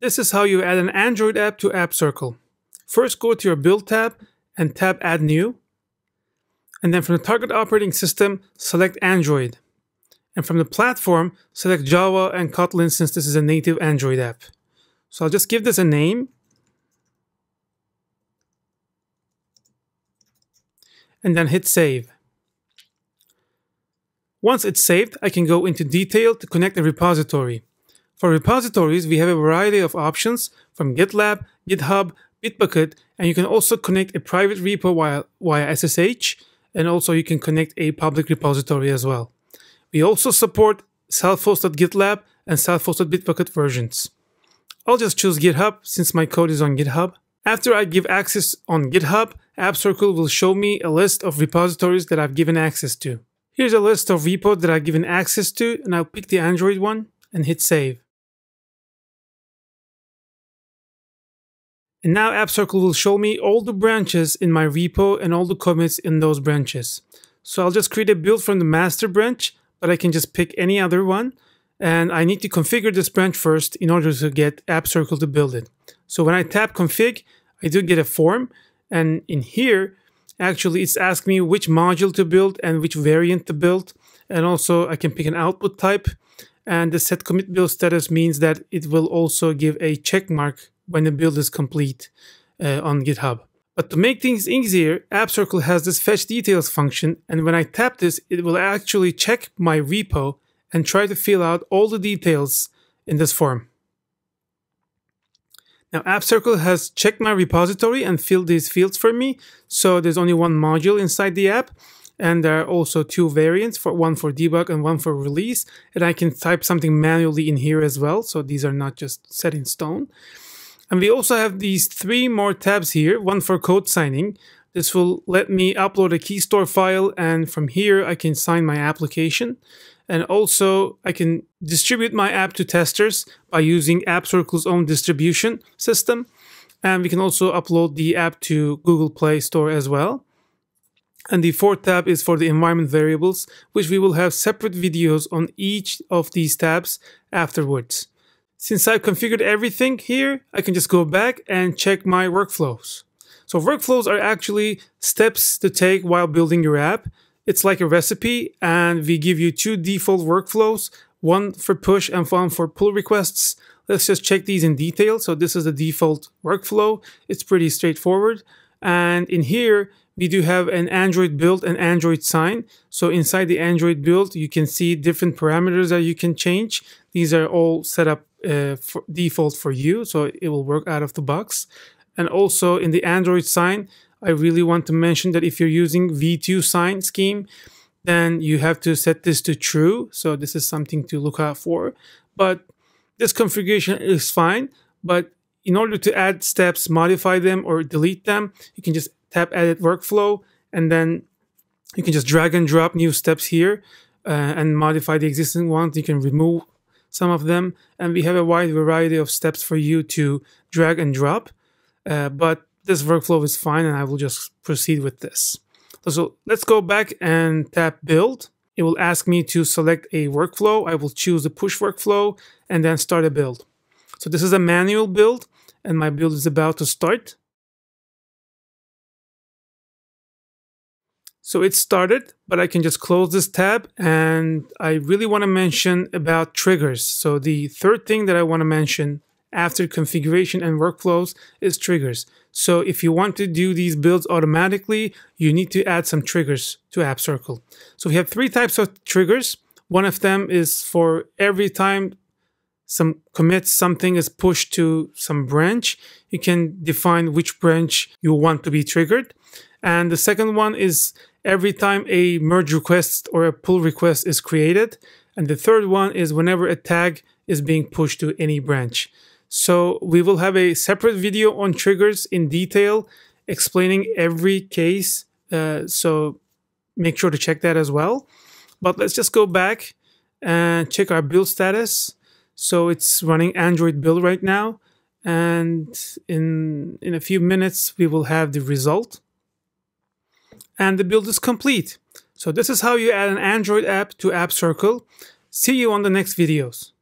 This is how you add an Android app to Appcircle. First go to your Build tab and tap Add New. And then from the target operating system, select Android. And from the platform, select Java and Kotlin since this is a native Android app. So I'll just give this a name. And then hit save. Once it's saved, I can go into detail to connect a repository. For repositories, we have a variety of options from GitLab, GitHub, Bitbucket, and you can also connect a private repo via, via SSH, and also you can connect a public repository as well. We also support self-hosted GitLab and self-hosted Bitbucket versions. I'll just choose GitHub since my code is on GitHub. After I give access on GitHub, AppCircle will show me a list of repositories that I've given access to. Here's a list of repos that I've given access to, and I'll pick the Android one and hit save. And now AppCircle will show me all the branches in my repo and all the commits in those branches. So I'll just create a build from the master branch, but I can just pick any other one. And I need to configure this branch first in order to get AppCircle to build it. So when I tap config, I do get a form. And in here, actually it's asking me which module to build and which variant to build. And also I can pick an output type. And the set commit build status means that it will also give a check mark when the build is complete uh, on GitHub. But to make things easier, AppCircle has this fetch details function, and when I tap this, it will actually check my repo and try to fill out all the details in this form. Now AppCircle has checked my repository and filled these fields for me, so there's only one module inside the app, and there are also two variants, for one for debug and one for release, and I can type something manually in here as well, so these are not just set in stone. And we also have these three more tabs here, one for code signing. This will let me upload a key store file and from here I can sign my application. And also I can distribute my app to testers by using AppCircle's own distribution system. And we can also upload the app to Google Play Store as well. And the fourth tab is for the environment variables, which we will have separate videos on each of these tabs afterwards. Since I've configured everything here, I can just go back and check my workflows. So workflows are actually steps to take while building your app. It's like a recipe and we give you two default workflows, one for push and one for pull requests. Let's just check these in detail. So this is the default workflow. It's pretty straightforward. And in here, we do have an Android build and Android sign. So inside the Android build, you can see different parameters that you can change. These are all set up uh, for default for you, so it will work out of the box. And also in the Android sign, I really want to mention that if you're using V2 sign scheme, then you have to set this to true. So this is something to look out for. But this configuration is fine. But in order to add steps, modify them or delete them, you can just tap edit workflow and then you can just drag and drop new steps here uh, and modify the existing ones. You can remove some of them, and we have a wide variety of steps for you to drag and drop. Uh, but this workflow is fine, and I will just proceed with this. So let's go back and tap build. It will ask me to select a workflow. I will choose the push workflow and then start a build. So this is a manual build, and my build is about to start. So it started, but I can just close this tab and I really want to mention about triggers. So the third thing that I want to mention after configuration and workflows is triggers. So if you want to do these builds automatically, you need to add some triggers to AppCircle. So we have three types of triggers. One of them is for every time some commit something is pushed to some branch, you can define which branch you want to be triggered. And the second one is every time a merge request or a pull request is created. And the third one is whenever a tag is being pushed to any branch. So we will have a separate video on triggers in detail, explaining every case. Uh, so make sure to check that as well. But let's just go back and check our build status. So it's running Android build right now. And in, in a few minutes, we will have the result and the build is complete. So this is how you add an Android app to AppCircle. See you on the next videos.